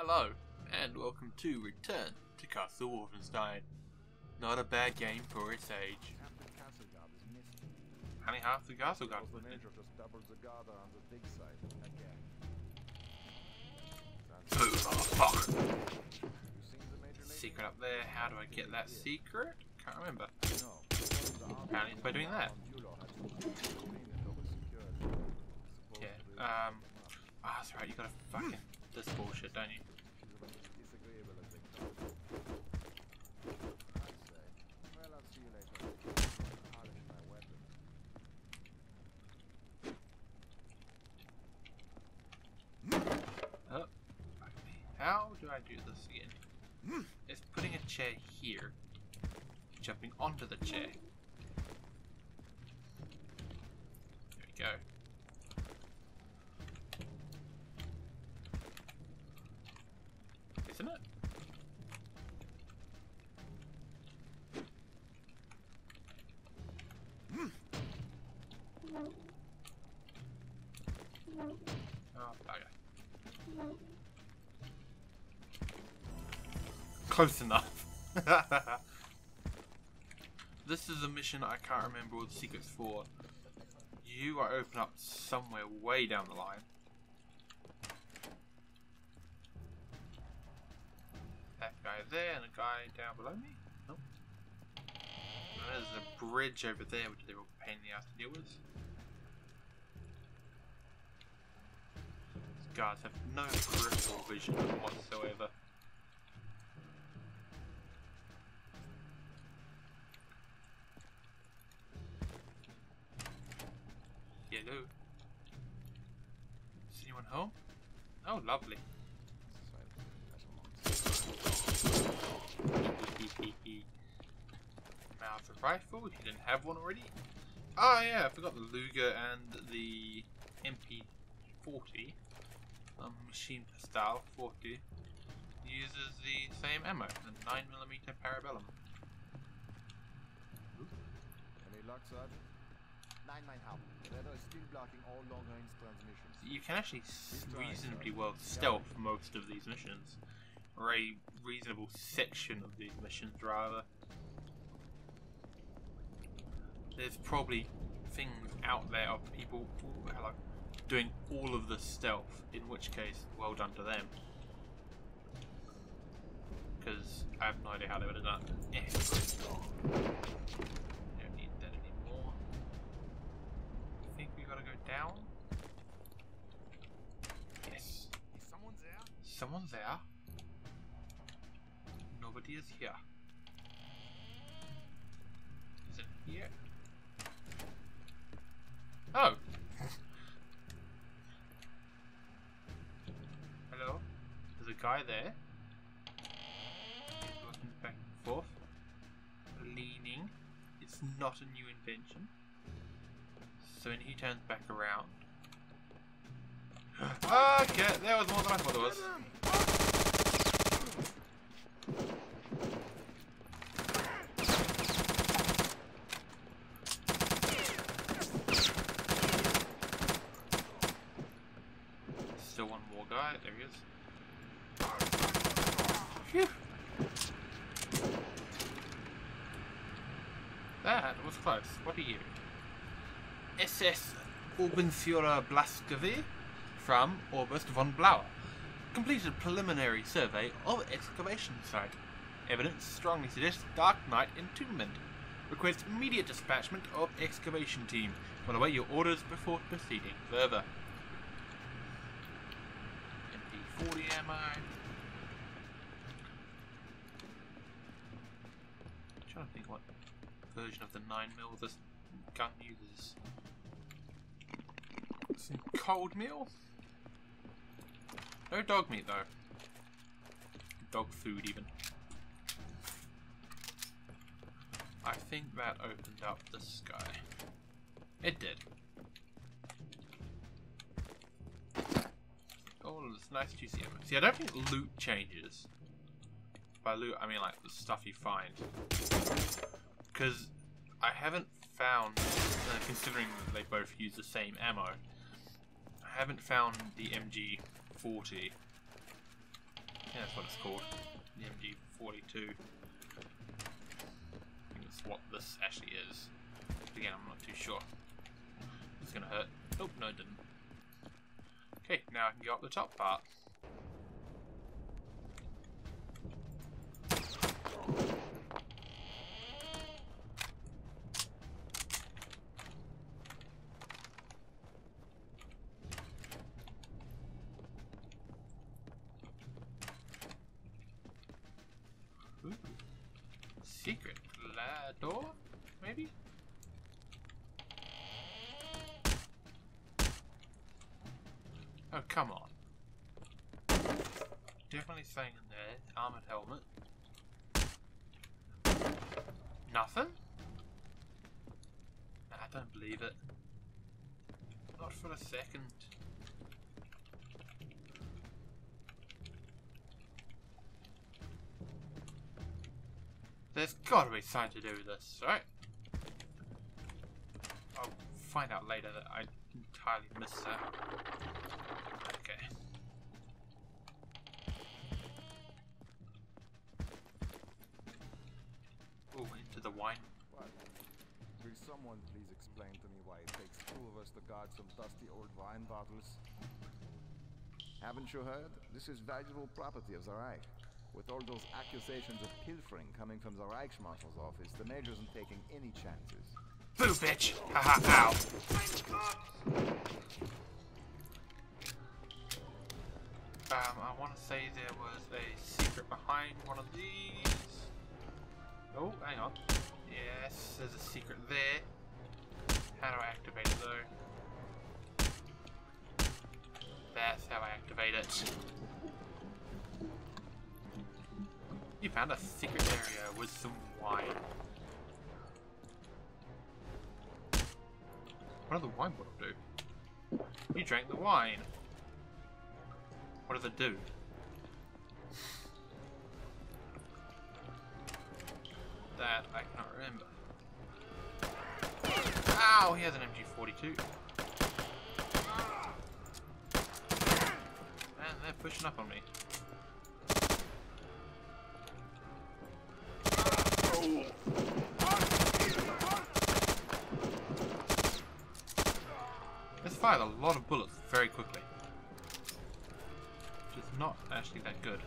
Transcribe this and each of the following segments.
Hello, and welcome to Return to Castle Wolfenstein. Not a bad game for its age. Half the castle guard is missing. Honey, half the castle got Because the major just doubled the guard on the big side again. Boom, oh, fuck. You seen the major lady? Secret up there, how do I get that secret? Can't remember. Apparently it's by doing that. Yeah, um, ah, that's right, you gotta fucking this bullshit, don't you? Oh, how do I do this again? It's putting a chair here, jumping onto the chair. There we go. Bugger. Close enough. this is a mission I can't remember all the secrets for. You are open up somewhere way down the line. That guy there and a guy down below me? Nope. And there's a bridge over there which they're all a pain in the ass to deal with. Guards have no peripheral vision whatsoever. Hello. Is anyone home? Oh, lovely. Mauser rifle, if you didn't have one already. Oh yeah, I forgot the Luger and the MP40. Um, machine pistol 40 uses the same ammo, the 9mm Parabellum. Any luck, Sergeant? Nein, mein Herr. The weather is still blocking all long-range transmissions. You can actually reasonably well stealth most of these missions, or a reasonable section of these missions, rather. There's probably things out there of people ooh, hello, doing all of the stealth, in which case, well done to them. Because I have no idea how they would have done it. Don't need that anymore. I think we gotta go down. Yes. Is someone there? Someone there? Nobody is here. Is it here? Guy there. Back and forth. Leaning. It's not a new invention. So when he turns back around. okay, there was more than I thought there was. Still one more guy. There he is. Phew. That was close. What are you? SS Oberführer Blaskowy from Oberst von Bulow. Completed preliminary survey of excavation site. Evidence strongly suggests Dark Knight entombment. Request immediate dispatchment of excavation team. Will await your orders before proceeding further. MP40 ammo. Trying to think what version of the 9mm this gun uses. Some cold meal? No dog meat though. Dog food even. I think that opened up the sky. It did. Oh, it's nice juicy ammo. See, I don't think loot changes. By loot, I mean like the stuff you find. Because I haven't found, uh, considering that they both use the same ammo, I haven't found the MG40 That's what it's called. The MG42. I think it's what this actually is. But again, I'm not too sure. It's gonna hurt. Oh, no it didn't. Okay, now I can go up the top part. Ooh. Secret la door, maybe? Oh, come on. Definitely staying in there. Armored helmet. Nothing? Nah, I don't believe it. Not for a second. There's gotta be something to do with this, right? I'll find out later that I entirely missed that. Wine. What? Will someone please explain to me why it takes two of us to guard some dusty old wine bottles? Haven't you heard? This is valuable property of the Reich. With all those accusations of pilfering coming from the Reichsmarshal's office, the Major isn't taking any chances. Boo, bitch! Haha, ow! Um, I want to say there was a secret behind one of these. It. You found a secret area with some wine. What did the wine bottle do? You drank the wine. What did it do? That I cannot remember. Ow, he has an MG42. They're pushing up on me. This fired a lot of bullets very quickly. Which is not actually that good.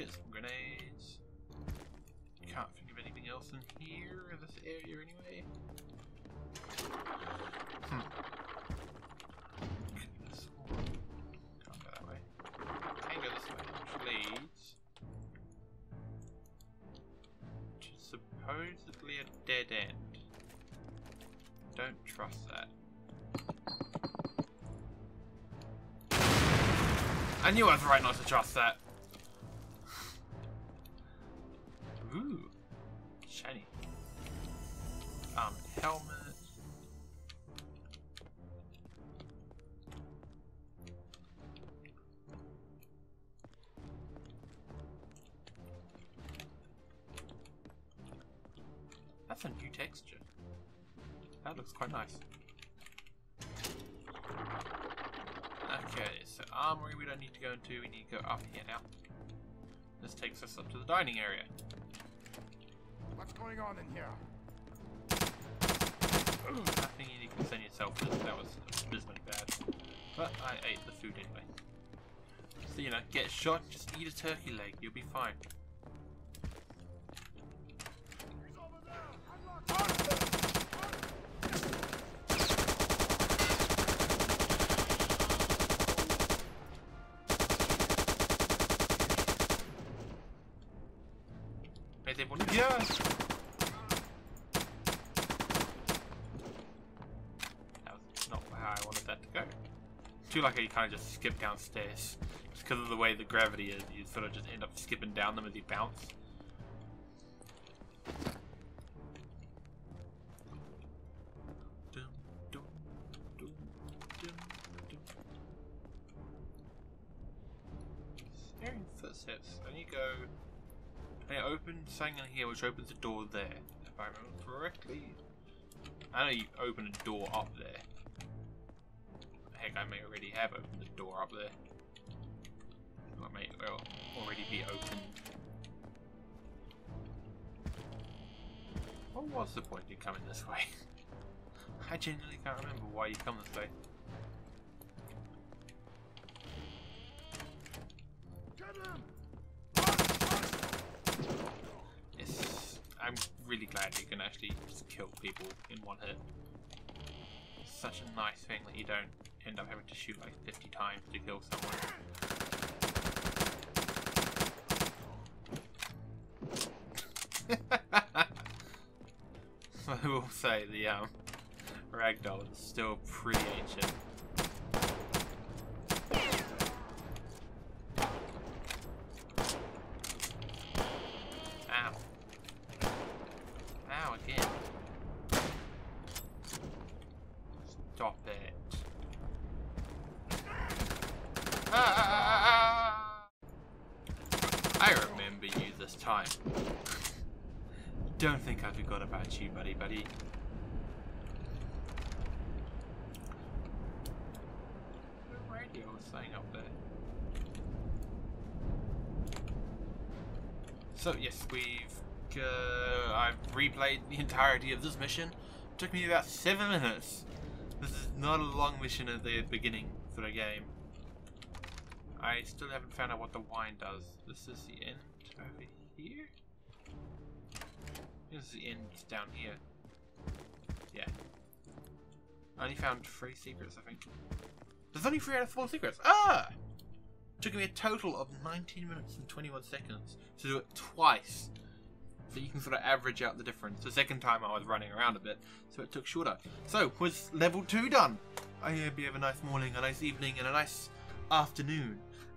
Kits, some grenades. Can't think of anything else in here, in this area anyway. Hmm. Can't go that way. Can go this way, which leads to supposedly a dead end. Don't trust that. I knew I was right not to trust that. Shiny. Um, helmet. That's a new texture. That looks quite nice. Okay, so armory we don't need to go into, we need to go up here now. This takes us up to the dining area. What's going on in here? Nothing you need to concern yourself with, that was abysmally bad. But I ate the food anyway. So, you know, get shot, just eat a turkey leg, you'll be fine. Mettez-vous too like you kind of just skip downstairs. Just because of the way the gravity is, you sort of just end up skipping down them as you bounce. Hearing footsteps. And you go. And you open something in here which opens the door there, if I remember correctly. I know you open a door up there. Heck, I may already have opened the door up there. Or it may well already be opened. What was the point in coming this way? I genuinely can't remember why you come this way. Yes, I'm really glad you can actually just kill people in one hit. It's such a nice thing that you don't end up having to shoot like 50 times to kill someone. I will say the um, ragdoll is still pretty ancient. Ow. Ow again. Stop it. Ah, ah, ah, ah, ah. I remember you this time. Don't think I forgot about you, buddy, buddy. The radio saying up there. So yes, we've uh, I've replayed the entirety of this mission. took me about seven minutes. This is not a long mission at the beginning for the game. I still haven't found out what the wine does. This is the end over here. This is the end down here. Yeah. I only found three secrets, I think. There's only three out of four secrets. Ah! Took me a total of 19 minutes and 21 seconds to do it twice. So you can sort of average out the difference. The second time I was running around a bit, so it took shorter. So, was level 2 done? I hope you have a nice morning, a nice evening, and a nice afternoon.